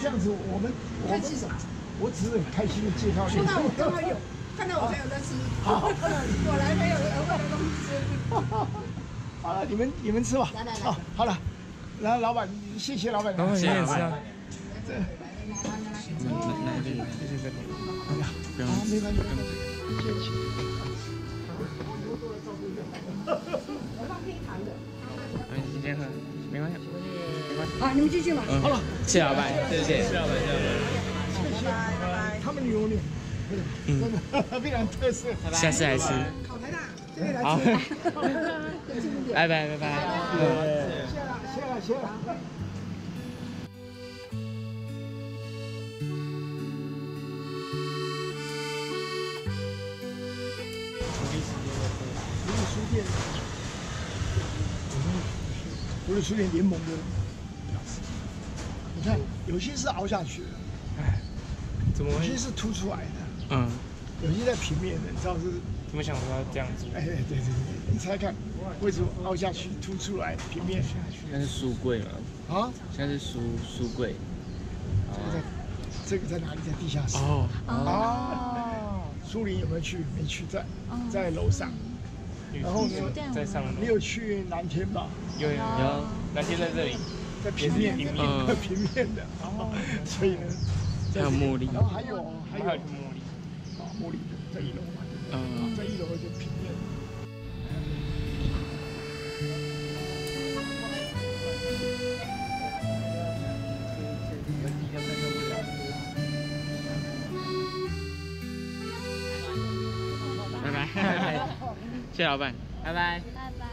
这样子，我们我们看戏什么？我只是很开心的介绍你。说到我刚好有，看到我朋友在吃，好我来没有额外的东西吃。好了，你们你们吃吧。来来来好，好了，然后老板，谢谢老板。老板谢谢吃啊。这来这里，谢谢这里。哎呀，不用好，没关系，没关系，谢谢。我放黑糖的。嗯，你先喝，没关系，没关系。好，你们继续吧。嗯，好了，谢谢老板，谢谢，谢谢。老板，谢谢老板。谢谢。他们牛牛，真的非常特色。下次来吃。烤台大，这边来好。拜拜拜拜。谢了，谢了，谢了。独立书店，独立书店联盟的你看有些是凹下去的，哎，怎么会有些？是凸出来的，嗯，有些在平面的，你知道是？怎么想说要这样子？哎，对对对，你猜看为什么凹下去凸出来平面下去？那是书柜嘛，啊？现在是书书柜。这个在这个在哪里？在地下室。哦，哦，苏林有没有去？没去，在在楼上。然后呢在上你有去南天吧？有有有，蓝天在这里，在平面平的，面平面的。哦，所以呢，还有茉莉然后还有还有茉莉。啊，茉莉的在一楼？嗯，在一楼就平面。拜拜，谢 谢老板，拜拜拜拜。